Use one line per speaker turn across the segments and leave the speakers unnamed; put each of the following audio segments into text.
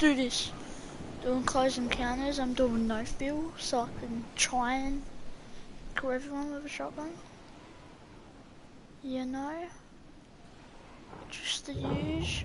do this. Doing close encounters, I'm doing no feel so I can try and kill everyone with a shotgun. You know? Just the use.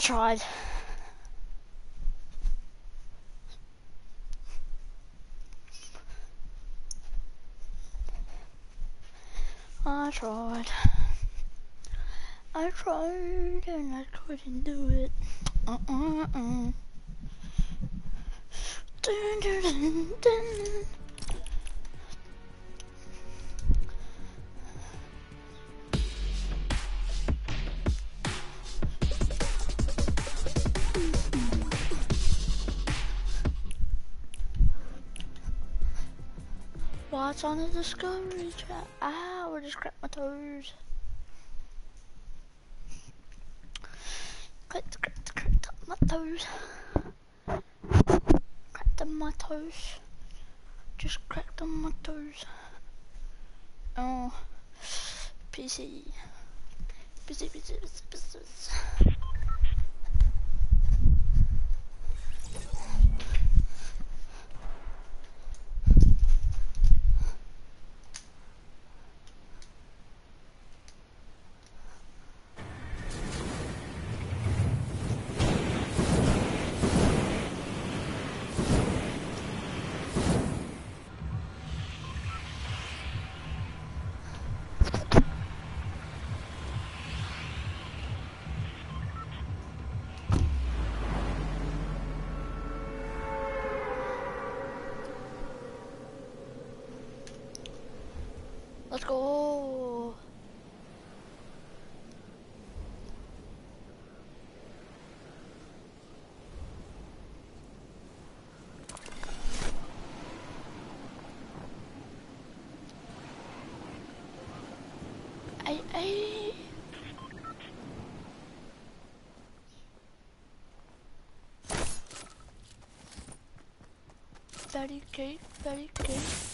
I tried. I tried. I tried and I couldn't do it. Uh uh uh. Dun, dun, dun, What's on the discovery chat? Ow, I just cracked my toes. Cracked, cracked, cracked my toes. Cracked on my toes. Just cracked on my toes. Oh, PC. PC, PC, PC, PC. 30k, 30k.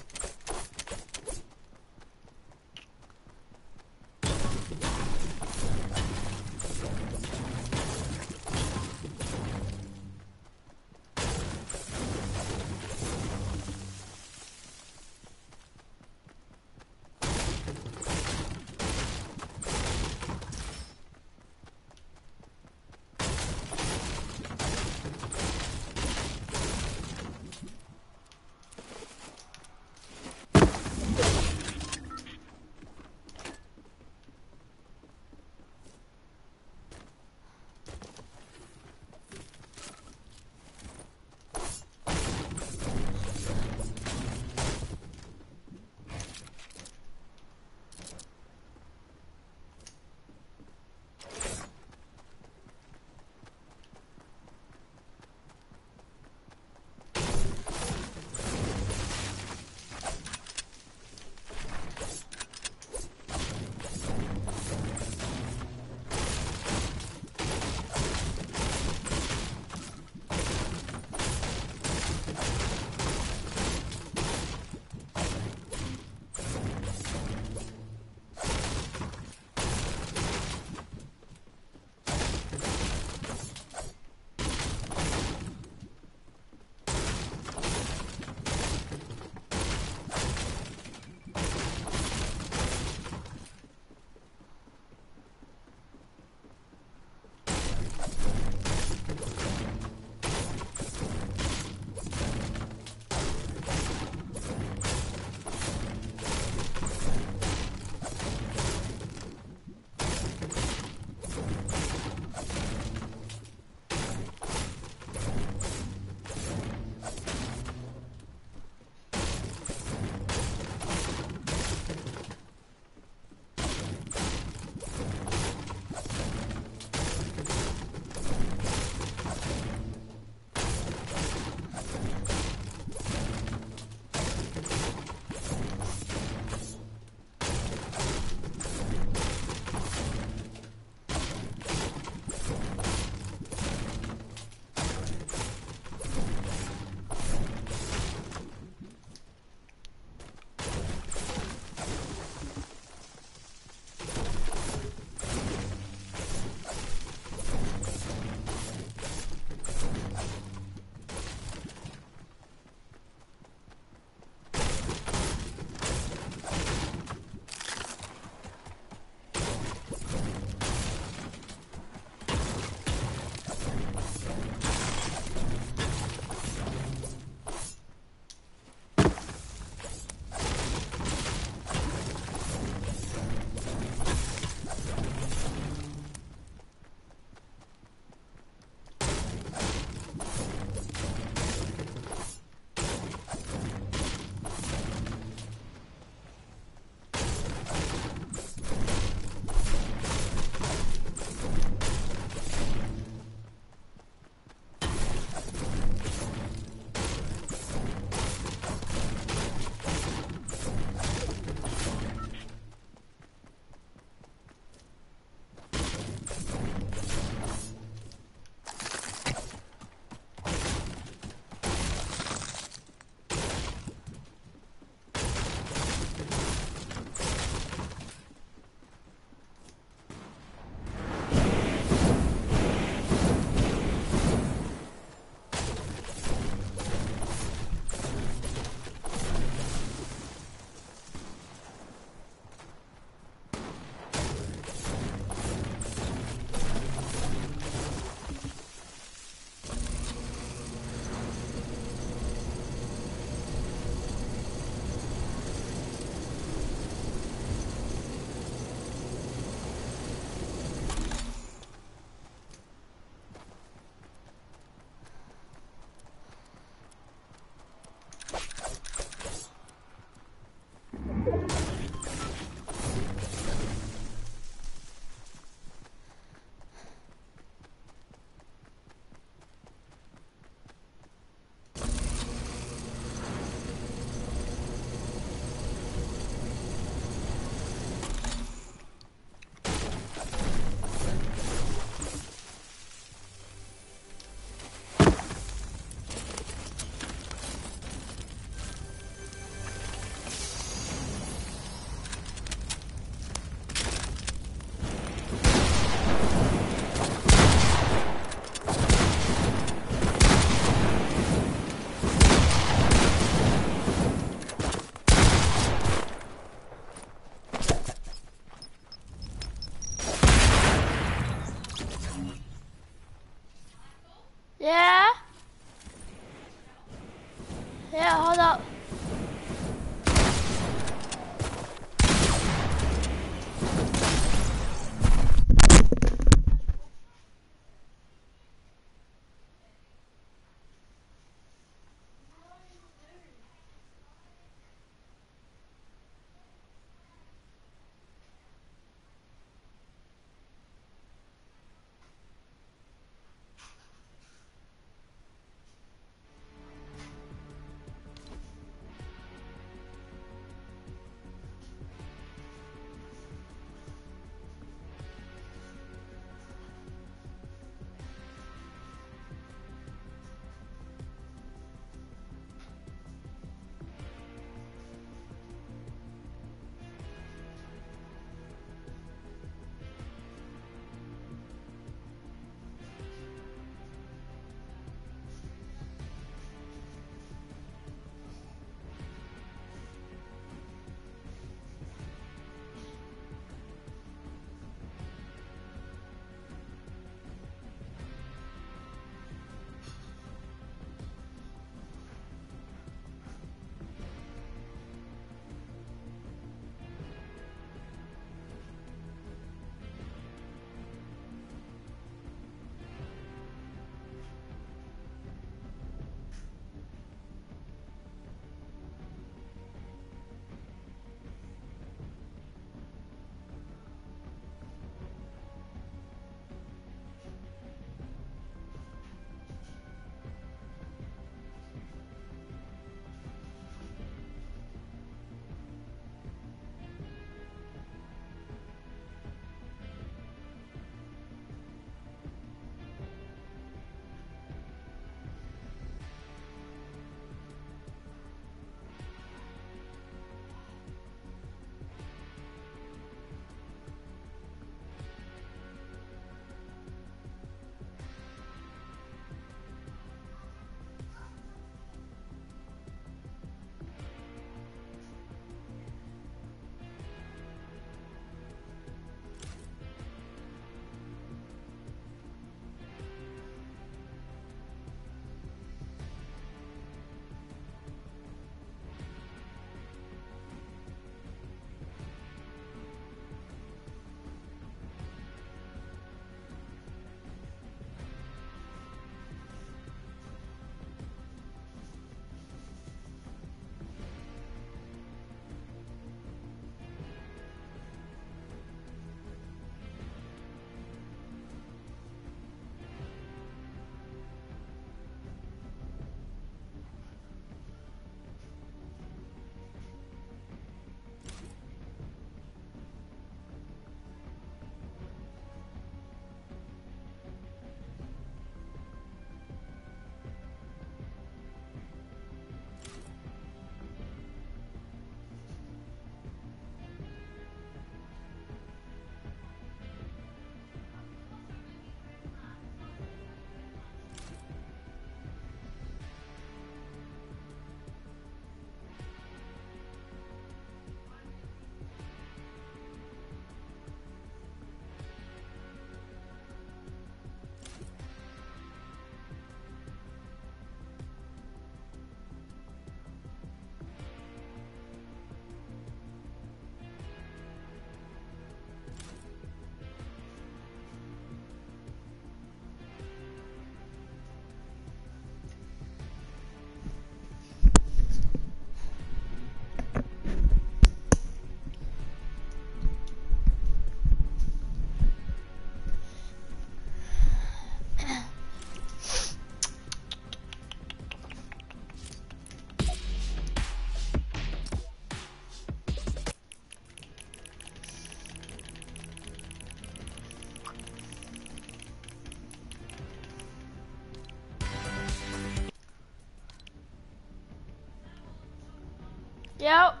Yep.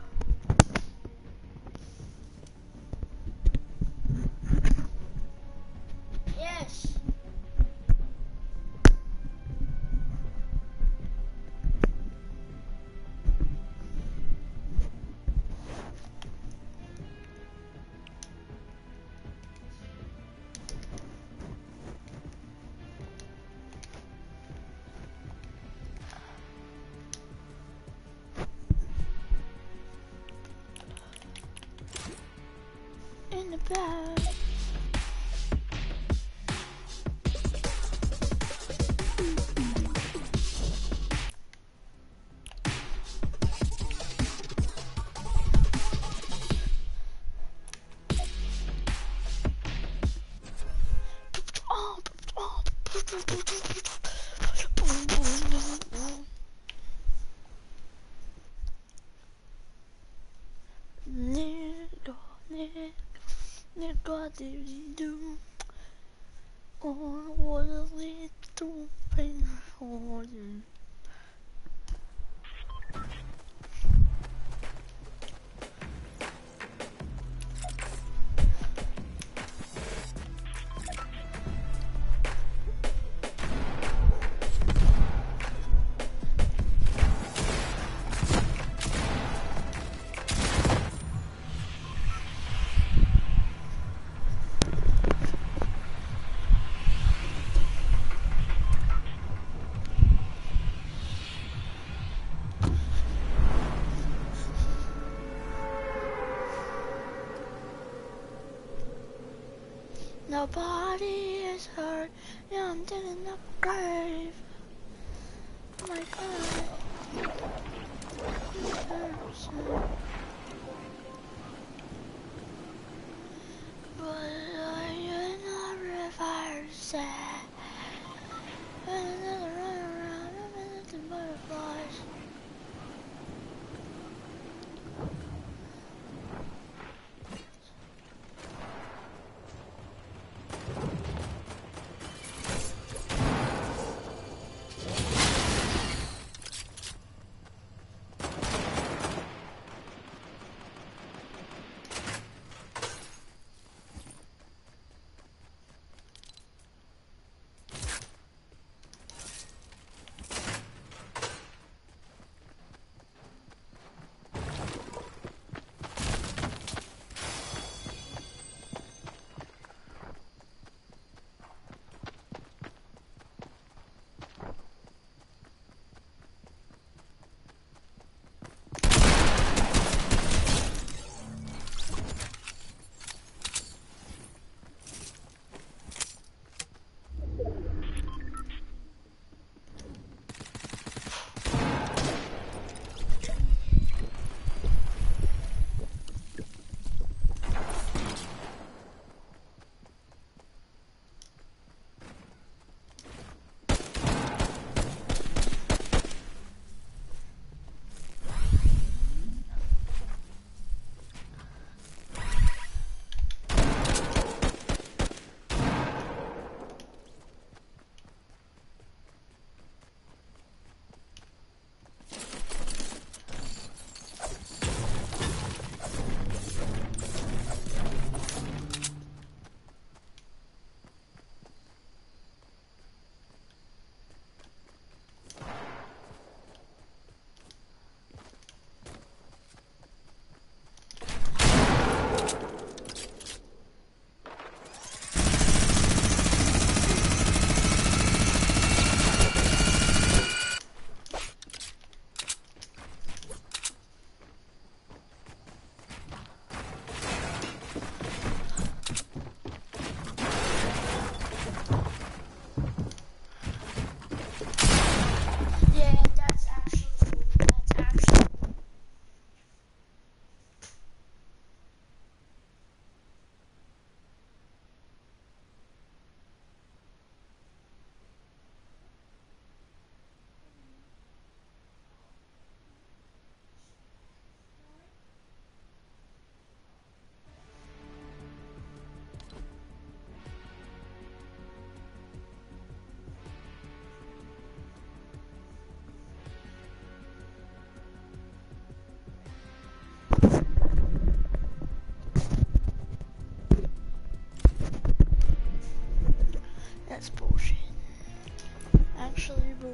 des vidéos.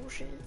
bullshit.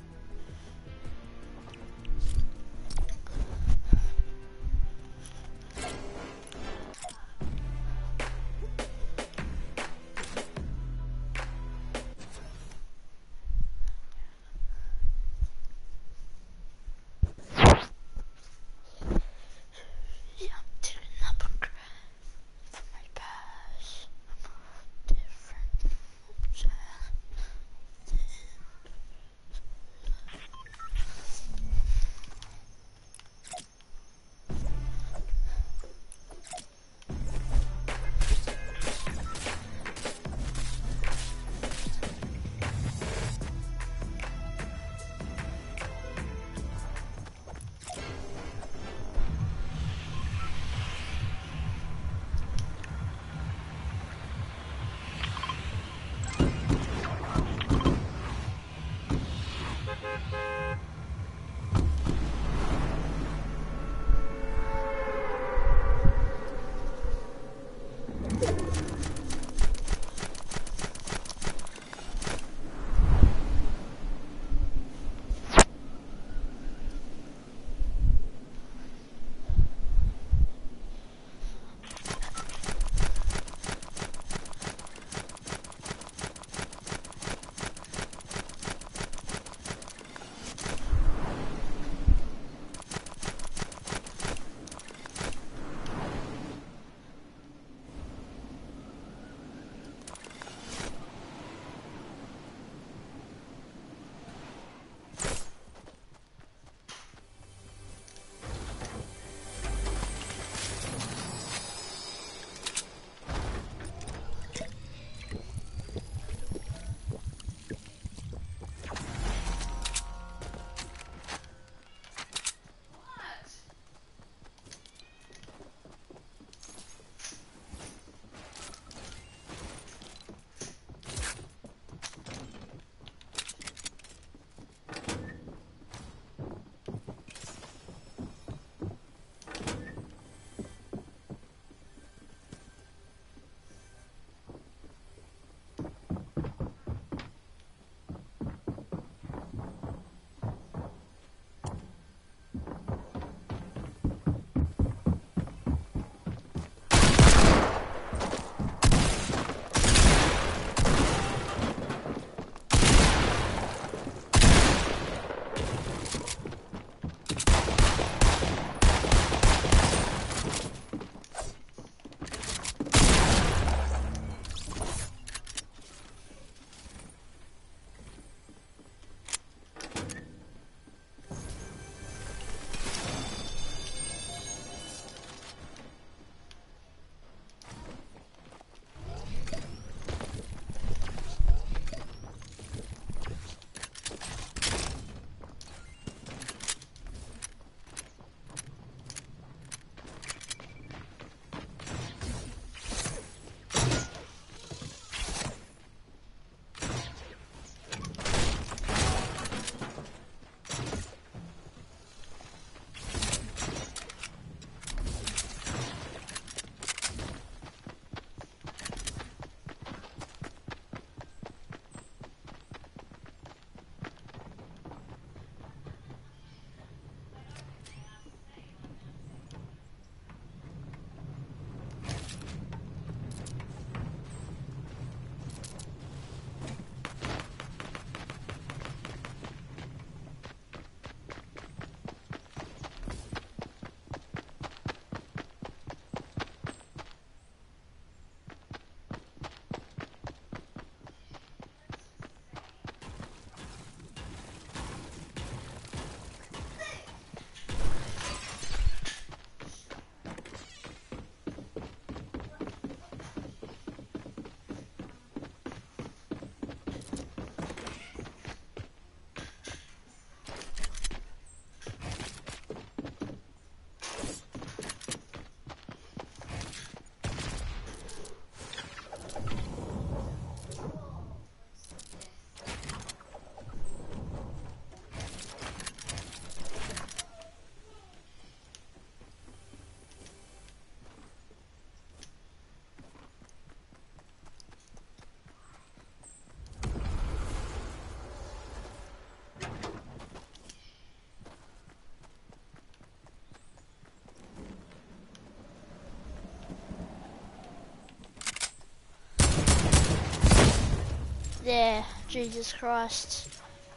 Jesus Christ.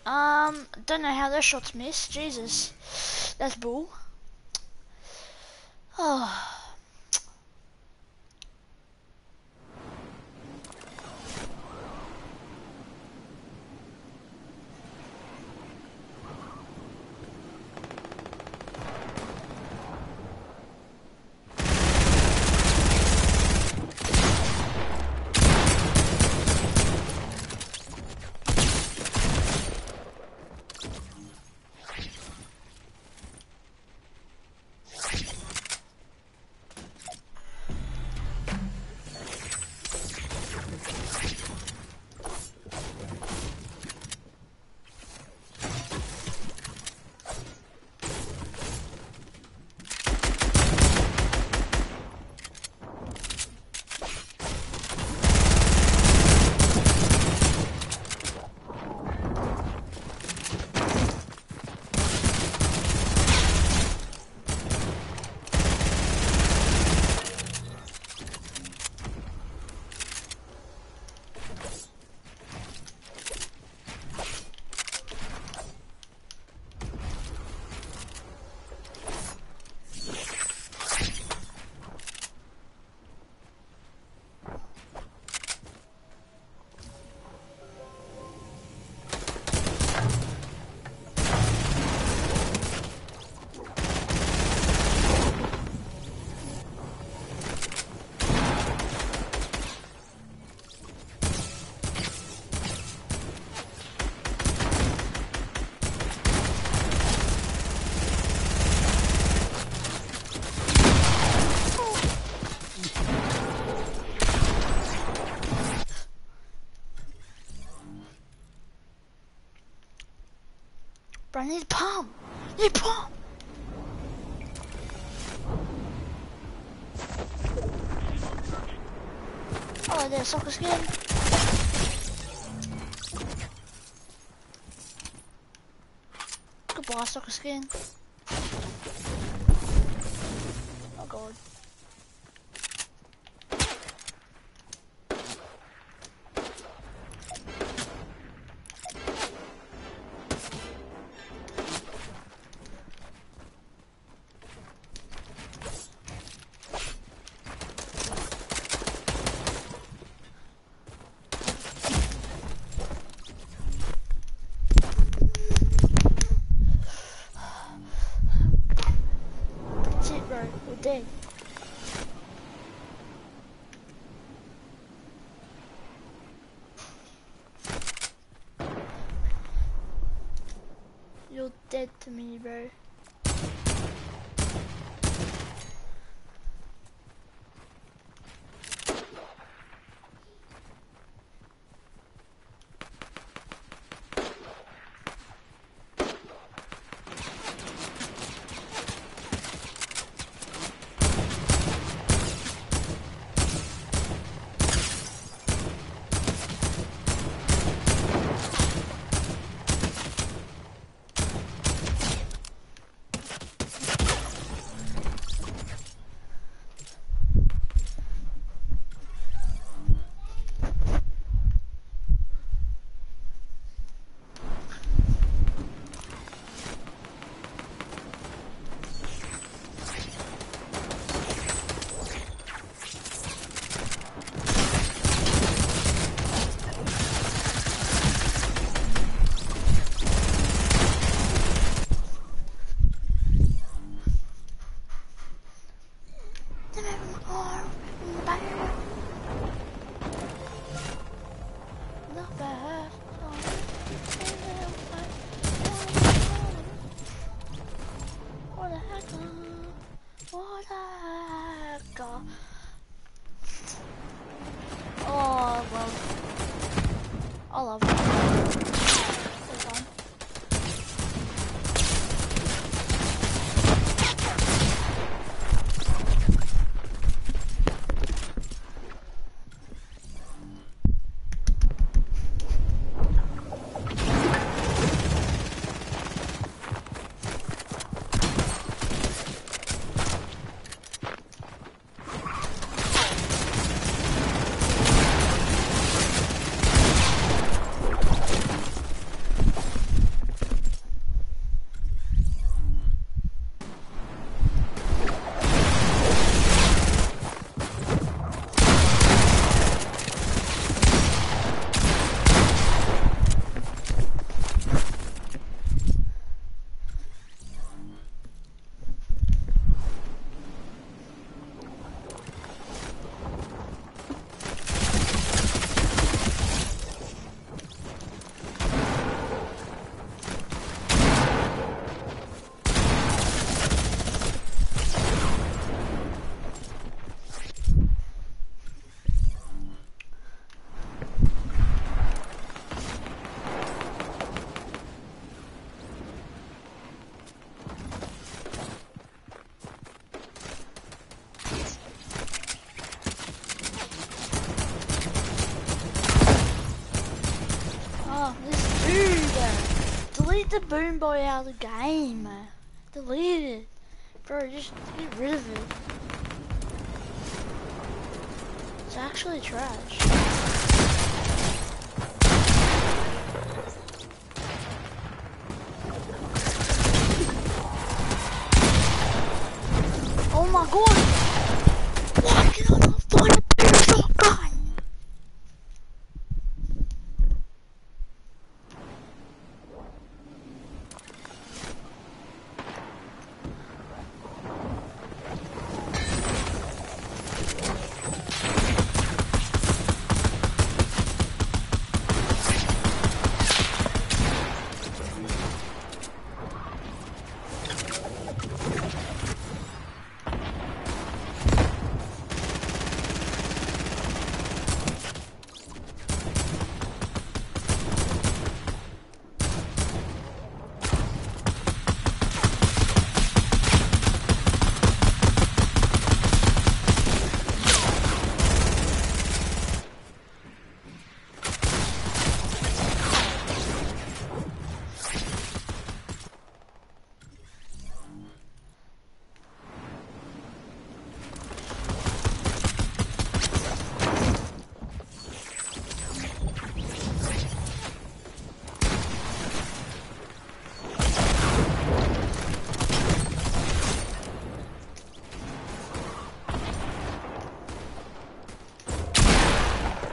Um, don't know how those shots missed. Jesus. That's bull. There's soccer skin. Goodbye, soccer skin. Oh god. That's it, bro. We're dead. You're dead to me, bro. The boom boy out of the game. Delete it. Bro, just get rid of it. It's actually trash. Oh my god! Why can I not find a better shotgun?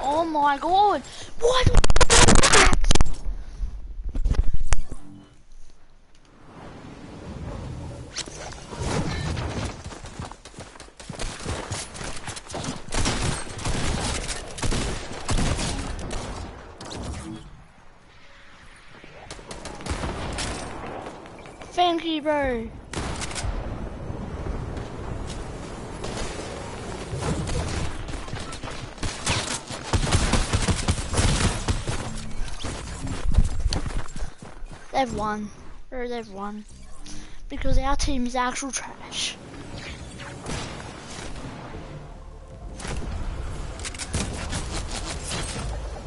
Oh my god! Oh, what? do that? Thank you, bro. They've won. Or they've won. Because our team is actual trash.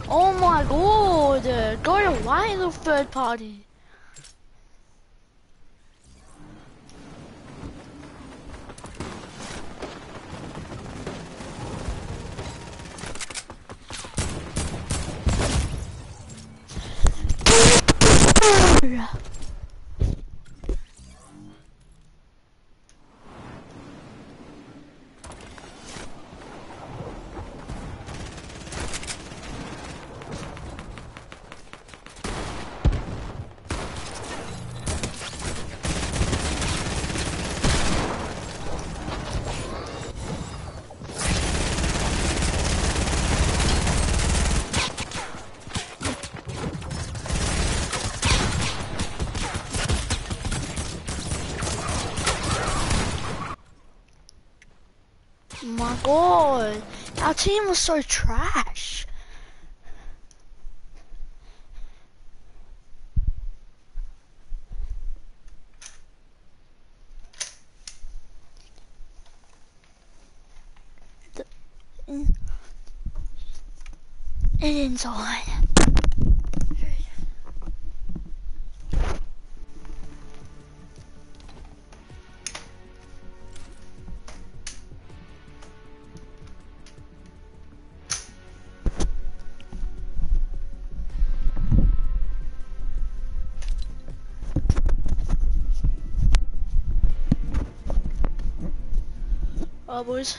Oh my god! Go away, the third party. my god, our team was so trash. The, in, inside. Oh, boys.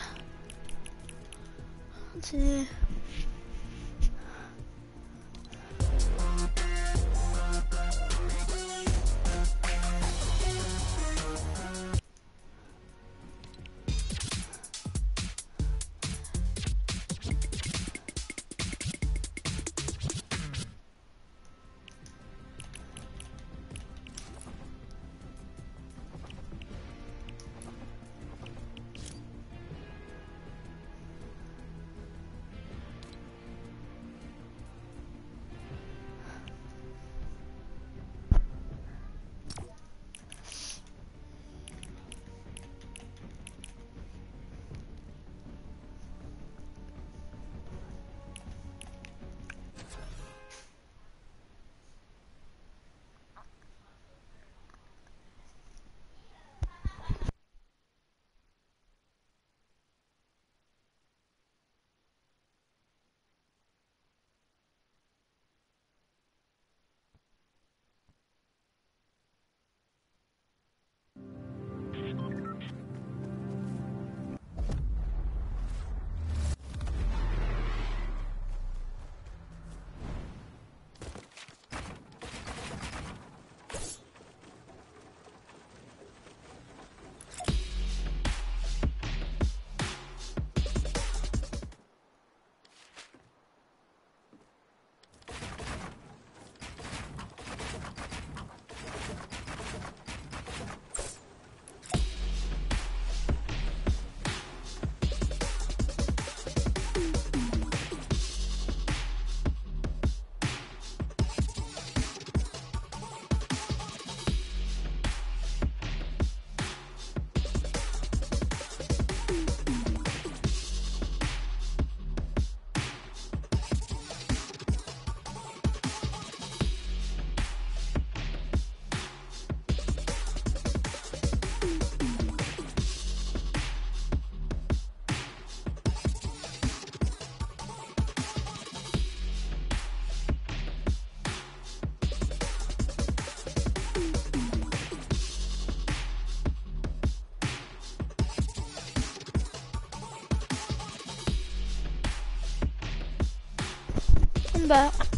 拜拜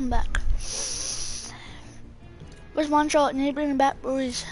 come back. Where's one shot? Need to bring him back, boys.